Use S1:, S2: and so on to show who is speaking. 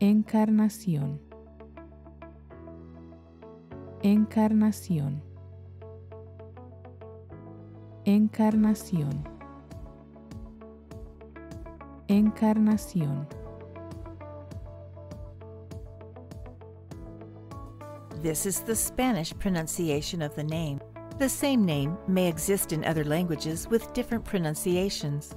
S1: Encarnación. Encarnación. Encarnación. Encarnación.
S2: This is the Spanish pronunciation of the name. The same name may exist in other languages with different pronunciations.